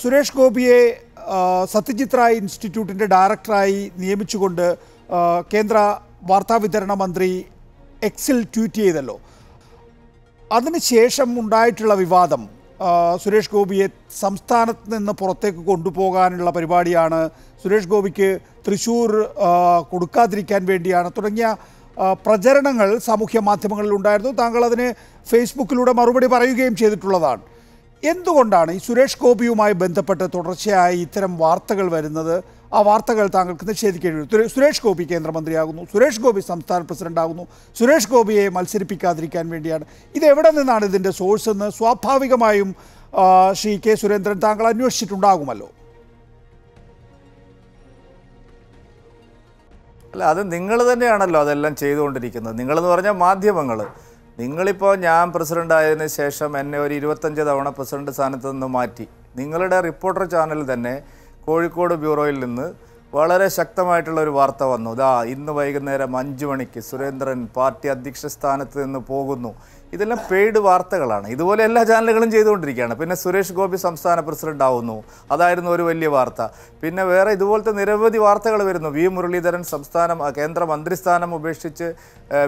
സുരേഷ് ഗോപിയെ സത്യജിത് റായ് ഇൻസ്റ്റിറ്റ്യൂട്ടിന്റെ ഡയറക്ടറായി നിയമിച്ചുകൊണ്ട് കേന്ദ്ര വാർത്താവിതരണ മന്ത്രി എക്സിൽ ട്വീറ്റ് ചെയ്തല്ലോ. അതിനുശേഷം ഉണ്ടായിട്ടുള്ള വിവാദം സുരേഷ് ഗോപിയെ സംസ്ഥാനത്ത് നിന്ന് പുറത്തേക്ക് കൊണ്ടുപോകാനുള്ള പരിപാടിയാണ് സുരേഷ് ഗോപിക്ക് തൃശ്ശൂർ കൊടുക്കാതിരിക്കാൻ വേണ്ടിയാണ് തുടങ്ങിയ പ്രചരണങ്ങൾ സാമൂഹ്യ മാധ്യമങ്ങളിൽ ഉണ്ടായിരുന്നു. താങ്കൾ അതിന് ഫേസ്ബുക്കിലൂടെ മറുപടി പറയുകയും ചെയ്തിട്ടുള്ളതാണ്. എന്തുകൊണ്ടാണ് ഈ സുരേഷ് ഗോപിയുമായി ബന്ധപ്പെട്ട് തുടർച്ചയായി ഇത്തരം വാർത്തകൾ വരുന്നത്? ആ വാർത്തകൾ താങ്കൾക്ക് നിഷേധിക്കേണ്ടി സുരേഷ് ഗോപി കേന്ദ്രമന്ത്രിയാകുന്നു. സുരേഷ് ഗോപി സംസ്ഥാന പ്രസിഡന്റാകുന്നു. സുരേഷ് ഗോപിയെ മത്സരിപ്പിക്കാതിരിക്കാൻ വേണ്ടിയാണ്. ഇത് എവിടെ നിന്നാണ് ഇതിന്റെ സോഴ്സ് എന്ന് സ്വാഭാവികമായും ശ്രീ കെ സുരേന്ദ്രൻ താങ്കൾ അന്വേഷിച്ചിട്ടുണ്ടാകുമല്ലോ. അല്ല അത് നിങ്ങൾ തന്നെയാണല്ലോ അതെല്ലാം ചെയ്തുകൊണ്ടിരിക്കുന്നത്. നിങ്ങളെന്ന് പറഞ്ഞാൽ മാധ്യമങ്ങൾ നിങ്ങളിപ്പോൾ ഞാൻ പ്രസിഡന്റ് ആയതിന് ശേഷം എന്നെ ഒരു ഇരുപത്തഞ്ച് തവണ പ്രസിഡന്റ് സ്ഥാനത്ത് നിന്ന് മാറ്റി. നിങ്ങളുടെ റിപ്പോർട്ടർ ചാനൽ തന്നെ കോഴിക്കോട് ബ്യൂറോയിൽ നിന്ന് വളരെ ശക്തമായിട്ടുള്ള ഒരു വാർത്ത വന്നു. ഇതാ ഇന്ന് വൈകുന്നേരം അഞ്ച് മണിക്ക് സുരേന്ദ്രൻ പാർട്ടി അധ്യക്ഷ സ്ഥാനത്ത് നിന്ന് പോകുന്നു. ഇതെല്ലാം പെയ്ഡ് വാർത്തകളാണ്. ഇതുപോലെ എല്ലാ ചാനലുകളും ചെയ്തുകൊണ്ടിരിക്കുകയാണ്. പിന്നെ സുരേഷ് ഗോപി സംസ്ഥാന പ്രസിഡന്റ് ആവുന്നു. അതായിരുന്നു ഒരു വലിയ വാർത്ത. പിന്നെ വേറെ ഇതുപോലത്തെ നിരവധി വാർത്തകൾ വരുന്നു. വി മുരളീധരൻ സംസ്ഥാന കേന്ദ്ര മന്ത്രിസ്ഥാനം ഉപേക്ഷിച്ച്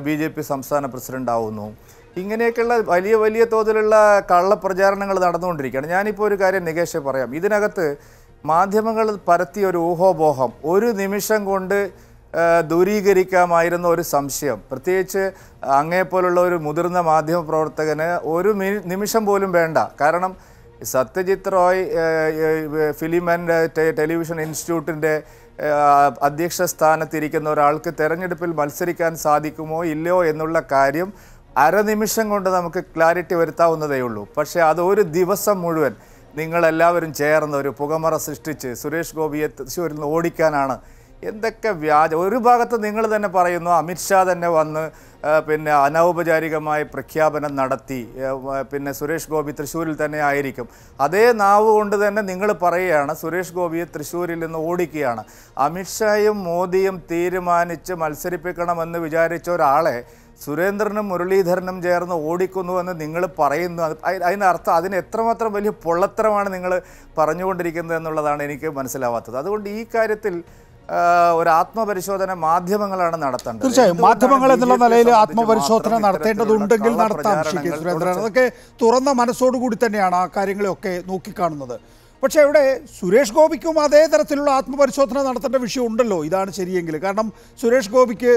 ബി ജെ പി സംസ്ഥാന പ്രസിഡന്റ് ആവുന്നു. ഇങ്ങനെയൊക്കെയുള്ള വലിയ വലിയ തോതിലുള്ള കള്ളപ്രചാരണങ്ങൾ നടന്നുകൊണ്ടിരിക്കുകയാണ്. ഞാനിപ്പോൾ ഒരു കാര്യം നികേഷെ പറയാം. ഇതിനകത്ത് മാധ്യമങ്ങൾ പരത്തിയ ഒരു ഊഹോബോഹം ഒരു നിമിഷം കൊണ്ട് ദൂരീകരിക്കാമായിരുന്ന ഒരു സംശയം. പ്രത്യേകിച്ച് അങ്ങേപ്പോലുള്ള ഒരു മുതിർന്ന മാധ്യമ പ്രവർത്തകന് ഒരു നിമിഷം പോലും വേണ്ട. കാരണം Satyajit Ray film and television ഇൻസ്റ്റിറ്റ്യൂട്ടിന്റെ അധ്യക്ഷ സ്ഥാനത്തിരിക്കുന്ന ഒരാൾക്ക് തിരഞ്ഞെടുപ്പിൽ മത്സരിക്കാൻ സാധിക്കുമോ ഇല്ലയോ എന്നുള്ള കാര്യം അരനിമിഷം കൊണ്ട് നമുക്ക് ക്ലാരിറ്റി വരുത്താവുന്നതേ ഉള്ളൂ പക്ഷേ അത് ഒരു ദിവസം മുഴുവൻ നിങ്ങളെല്ലാവരും ചേർന്ന് ഒരു പുകമറ സൃഷ്ടിച്ച് സുരേഷ് ഗോപിയെ തൃശ്ശൂരിൽ നിന്ന് ഓടിക്കാനാണ്. എന്തൊക്കെ വ്യാജ ഒരു ഭാഗത്ത് നിങ്ങൾ തന്നെ പറയുന്നു അമിത്ഷാ തന്നെ വന്ന് പിന്നെ അനൗപചാരികമായ പ്രഖ്യാപനം നടത്തി പിന്നെ സുരേഷ് ഗോപി തൃശ്ശൂരിൽ തന്നെ ആയിരിക്കും. അതേ നാവ് കൊണ്ട് തന്നെ നിങ്ങൾ പറയുകയാണ് സുരേഷ് ഗോപിയെ തൃശ്ശൂരിൽ നിന്ന് ഓടിക്കുകയാണ്. അമിത്ഷായും മോദിയും തീരുമാനിച്ച് മത്സരിപ്പിക്കണമെന്ന് വിചാരിച്ച ഒരാളെ സുരേന്ദ്രനും മുരളീധരനും ചേർന്ന് ഓടിക്കുന്നു എന്ന് നിങ്ങൾ പറയുന്നു. അത് അതിനർത്ഥം അതിന് എത്രമാത്രം വലിയ പൊള്ളത്തരമാണ് നിങ്ങൾ പറഞ്ഞുകൊണ്ടിരിക്കുന്നത് എന്നുള്ളതാണ് എനിക്ക് മനസ്സിലാവാത്തത്. അതുകൊണ്ട് ഈ കാര്യത്തിൽ ഒരു ആത്മപരിശോധന മാധ്യമങ്ങളാണ് നടത്തേണ്ടത്. തീർച്ചയായും. മാധ്യമങ്ങൾ എന്നുള്ള നിലയിൽ ആത്മപരിശോധന നടത്തേണ്ടതുണ്ടെങ്കിൽ നടത്താം. സുരേന്ദ്രൻ. അതൊക്കെ തുറന്ന മനസ്സോടുകൂടി തന്നെയാണ് ആ കാര്യങ്ങളെയൊക്കെ നോക്കിക്കാണുന്നത്. പക്ഷേ ഇവിടെ സുരേഷ് ഗോപിക്കും അതേ തരത്തിലുള്ള ആത്മപരിശോധന നടത്തേണ്ട വിഷയം ഉണ്ടല്ലോ ഇതാണ് ശരിയെങ്കിൽ. കാരണം സുരേഷ് ഗോപിക്ക്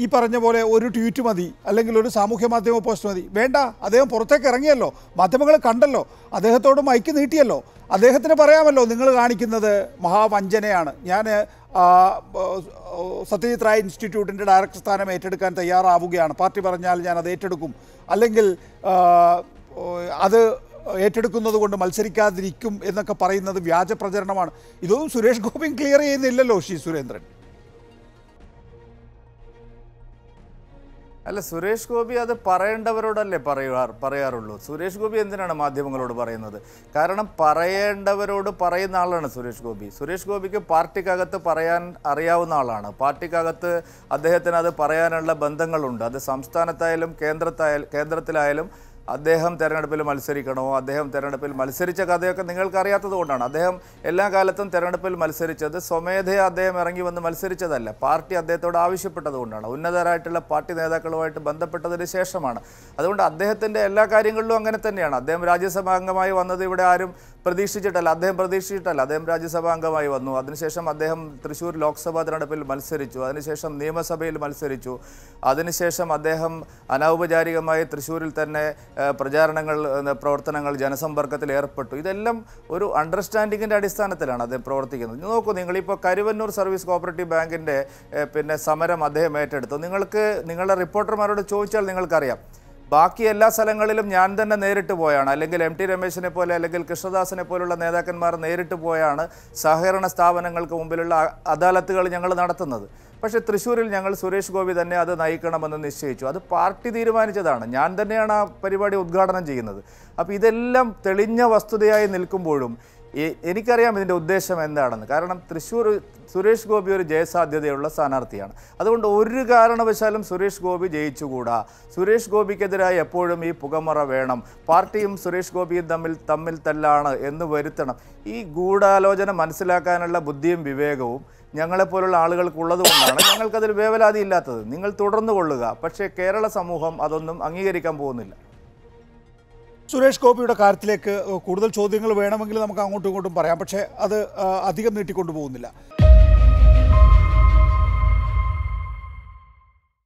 ഈ പറഞ്ഞ പോലെ ഒരു ട്വീറ്റ് മതി അല്ലെങ്കിൽ ഒരു സാമൂഹ്യ മാധ്യമ പോസ്റ്റ് മതി. വേണ്ട അദ്ദേഹം പുറത്തേക്ക് ഇറങ്ങിയല്ലോ. മാധ്യമങ്ങൾ കണ്ടല്ലോ. അദ്ദേഹത്തോട് മൈക്ക് നീട്ടിയല്ലോ. അദ്ദേഹത്തിന് പറയാമല്ലോ നിങ്ങൾ കാണിക്കുന്നത് മഹാവഞ്ചനയാണ്. ഞാൻ സത്യജിത് റായ് ഇൻസ്റ്റിറ്റ്യൂട്ടിന്റെ ഡയറക്ടർ സ്ഥാനം ഏറ്റെടുക്കാൻ തയ്യാറാവുകയാണ്. പാർട്ടി പറഞ്ഞാൽ ഞാൻ അത് ഏറ്റെടുക്കും. അല്ലെങ്കിൽ അത് ഏറ്റെടുക്കുന്നത് കൊണ്ട് മത്സരിക്കാതിരിക്കും എന്നൊക്കെ പറയുന്നത് വ്യാജ പ്രചരണമാണ്. ഇതൊന്നും സുരേഷ് ഗോപിയും ക്ലിയർ ചെയ്യുന്നില്ലല്ലോ ശ്രീ സുരേന്ദ്രൻ. അല്ല സുരേഷ് ഗോപി അത് പറയേണ്ടവരോടല്ലേ പറയുവാർ പറയാറുള്ളൂ? സുരേഷ് ഗോപി എന്തിനാണ് മാധ്യമങ്ങളോട് പറയുന്നത്? കാരണം പറയേണ്ടവരോട് പറയുന്ന ആളാണ് സുരേഷ് ഗോപി. സുരേഷ് ഗോപിക്ക് പാർട്ടിക്കകത്ത് പറയാൻ അറിയാവുന്ന ആളാണ്. പാർട്ടിക്കകത്ത് അദ്ദേഹത്തിന് അത് പറയാനുള്ള ബന്ധങ്ങളുണ്ട്. അത് സംസ്ഥാനത്തായാലും കേന്ദ്രത്തായാലും കേന്ദ്രത്തിലായാലും അദ്ദേഹം തെരഞ്ഞെടുപ്പിൽ മത്സരിക്കണോ? അദ്ദേഹം തെരഞ്ഞെടുപ്പിൽ മത്സരിച്ച കഥയൊക്കെ നിങ്ങൾക്കറിയാത്തത് കൊണ്ടാണ്. അദ്ദേഹം എല്ലാ കാലത്തും തെരഞ്ഞെടുപ്പിൽ മത്സരിച്ചത് സ്വമേധയാ അദ്ദേഹം ഇറങ്ങി വന്ന് മത്സരിച്ചതല്ല. പാർട്ടി അദ്ദേഹത്തോട് ആവശ്യപ്പെട്ടത് കൊണ്ടാണ്. ഉന്നതരായിട്ടുള്ള പാർട്ടി നേതാക്കളുമായിട്ട് ബന്ധപ്പെട്ടതിന് ശേഷമാണ്. അതുകൊണ്ട് അദ്ദേഹത്തിന്റെ എല്ലാ കാര്യങ്ങളിലും അങ്ങനെ തന്നെയാണ്. അദ്ദേഹം രാജ്യസഭാ അംഗമായി വന്നത് ഇവിടെ ആരും പ്രതീക്ഷിച്ചിട്ടല്ല. അദ്ദേഹം പ്രതീക്ഷിച്ചിട്ടല്ല. അദ്ദേഹം രാജ്യസഭാ അംഗമായി വന്നു. അതിനുശേഷം അദ്ദേഹം തൃശ്ശൂർ ലോക്സഭാ തെരഞ്ഞെടുപ്പിൽ മത്സരിച്ചു. അതിനുശേഷം നിയമസഭയിൽ മത്സരിച്ചു. അതിനുശേഷം അദ്ദേഹം അനൗപചാരികമായി തൃശ്ശൂരിൽ തന്നെ പ്രചാരണങ്ങൾ പ്രവർത്തനങ്ങൾ ജനസമ്പർക്കത്തിൽ ഏർപ്പെട്ടു. ഇതെല്ലാം ഒരു അണ്ടർസ്റ്റാൻഡിങ്ങിന്റെ അടിസ്ഥാനത്തിലാണ് അദ്ദേഹം പ്രവർത്തിക്കുന്നത്. നോക്കൂ നിങ്ങളിപ്പോൾ കരുവന്നൂർ സർവീസ് കോപ്പറേറ്റീവ് ബാങ്കിന്റെ പിന്നെ സമരം അദ്ദേഹം ഏറ്റെടുത്തു. നിങ്ങൾക്ക് നിങ്ങളുടെ റിപ്പോർട്ടർമാരോട് ചോദിച്ചാൽ നിങ്ങൾക്കറിയാം. ബാക്കി എല്ലാ സ്ഥലങ്ങളിലും ഞാൻ തന്നെ നേരിട്ട് പോയാണ്. അല്ലെങ്കിൽ എം ടി രമേശിനെ പോലെ അല്ലെങ്കിൽ കൃഷ്ണദാസിനെ പോലുള്ള നേതാക്കന്മാർ നേരിട്ട് പോയാണ് സഹകരണ സ്ഥാപനങ്ങൾക്ക് മുമ്പിലുള്ള അദാലത്തുകൾ ഞങ്ങൾ നടത്തുന്നത്. പക്ഷേ തൃശ്ശൂരിൽ ഞങ്ങൾ സുരേഷ് ഗോപി തന്നെ അത് നയിക്കണമെന്ന് നിശ്ചയിച്ചു. അത് പാർട്ടി തീരുമാനിച്ചതാണ്. ഞാൻ തന്നെയാണ് ആ പരിപാടി ഉദ്ഘാടനം ചെയ്യുന്നത്. അപ്പോൾ ഇതെല്ലാം തെളിഞ്ഞ വസ്തുതയായി നിൽക്കുമ്പോഴും എനിക്കറിയാം ഇതിന്റെ ഉദ്ദേശം എന്താണെന്ന്. കാരണം തൃശ്ശൂർ സുരേഷ് ഗോപി ഒരു ജയസാധ്യതയുള്ള സ്ഥാനാർത്ഥിയാണ്. അതുകൊണ്ട് ഒരു കാരണവശാലും സുരേഷ് ഗോപി ജയിച്ചുകൂടാ. സുരേഷ് ഗോപിക്കെതിരായി എപ്പോഴും ഈ പുകമറ വേണം. പാർട്ടിയും സുരേഷ് ഗോപിയും തമ്മിൽ തമ്മിൽ തല്ലാണ് എന്ന് വരുത്തണം. ഈ ഗൂഢാലോചന മനസ്സിലാക്കാനുള്ള ബുദ്ധിയും വിവേകവും ഞങ്ങളെപ്പോലുള്ള ആളുകൾക്കുള്ളത് കൊണ്ടാണ് ഞങ്ങൾക്കതിൽ വേവലാതി ഇല്ലാത്തത്. നിങ്ങൾ തുടർന്നു കൊള്ളുക. പക്ഷേ കേരള സമൂഹം അതൊന്നും അംഗീകരിക്കാൻ പോകുന്നില്ല. സുരേഷ് ഗോപിയുടെ കാര്യത്തിലേക്ക് കൂടുതൽ ചോദ്യങ്ങൾ വേണമെങ്കിൽ നമുക്ക് അങ്ങോട്ടും ഇങ്ങോട്ടും പറയാം. പക്ഷേ അത് അധികം നീട്ടിക്കൊണ്ടു പോകുന്നില്ല